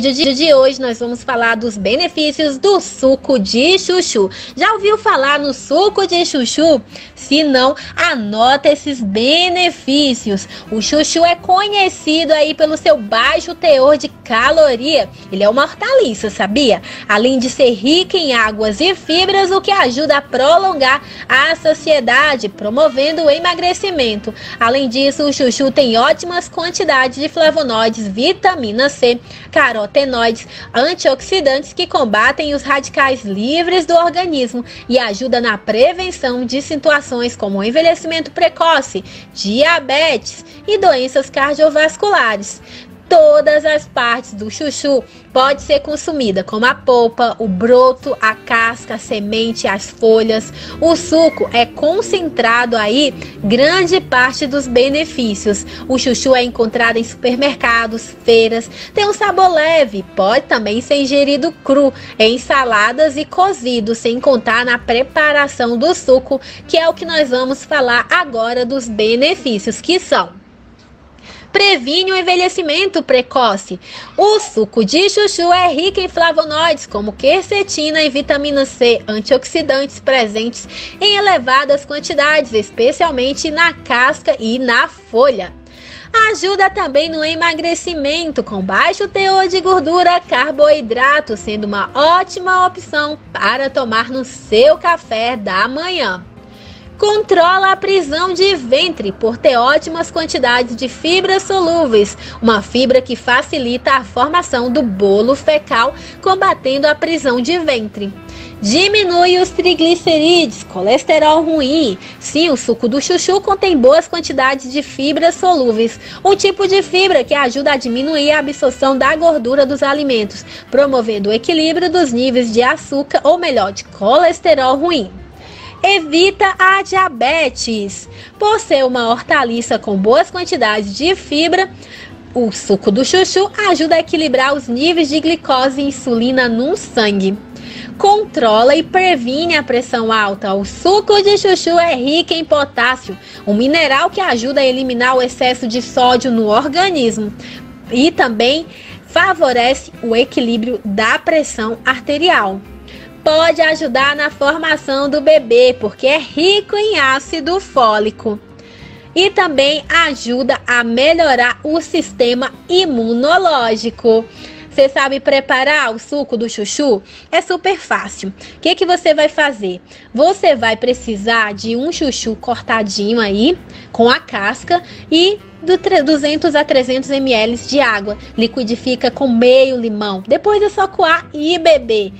vídeo de hoje nós vamos falar dos benefícios do suco de chuchu. Já ouviu falar no suco de chuchu? Se não, anota esses benefícios. O chuchu é conhecido aí pelo seu baixo teor de caloria. Ele é uma hortaliça, sabia? Além de ser rico em águas e fibras, o que ajuda a prolongar a saciedade, promovendo o emagrecimento. Além disso, o chuchu tem ótimas quantidades de flavonoides, vitamina C, carol carotenoides, antioxidantes que combatem os radicais livres do organismo e ajuda na prevenção de situações como envelhecimento precoce, diabetes e doenças cardiovasculares todas as partes do chuchu pode ser consumida, como a polpa, o broto, a casca, a semente, as folhas. O suco é concentrado aí grande parte dos benefícios. O chuchu é encontrado em supermercados, feiras, tem um sabor leve, pode também ser ingerido cru, em saladas e cozido, sem contar na preparação do suco, que é o que nós vamos falar agora dos benefícios que são previne o envelhecimento precoce. O suco de chuchu é rico em flavonoides, como quercetina e vitamina C, antioxidantes presentes em elevadas quantidades, especialmente na casca e na folha. Ajuda também no emagrecimento, com baixo teor de gordura, carboidrato, sendo uma ótima opção para tomar no seu café da manhã. Controla a prisão de ventre por ter ótimas quantidades de fibras solúveis, uma fibra que facilita a formação do bolo fecal, combatendo a prisão de ventre. Diminui os triglicerídeos, colesterol ruim. Sim, o suco do chuchu contém boas quantidades de fibras solúveis, um tipo de fibra que ajuda a diminuir a absorção da gordura dos alimentos, promovendo o equilíbrio dos níveis de açúcar, ou melhor, de colesterol ruim evita a diabetes. Por ser uma hortaliça com boas quantidades de fibra, o suco do chuchu ajuda a equilibrar os níveis de glicose e insulina no sangue. Controla e previne a pressão alta. O suco de chuchu é rico em potássio, um mineral que ajuda a eliminar o excesso de sódio no organismo e também favorece o equilíbrio da pressão arterial pode ajudar na formação do bebê, porque é rico em ácido fólico. E também ajuda a melhorar o sistema imunológico. Você sabe preparar o suco do chuchu? É super fácil. O que, que você vai fazer? Você vai precisar de um chuchu cortadinho aí, com a casca, e do 200 a 300 ml de água. Liquidifica com meio limão. Depois é só coar e beber.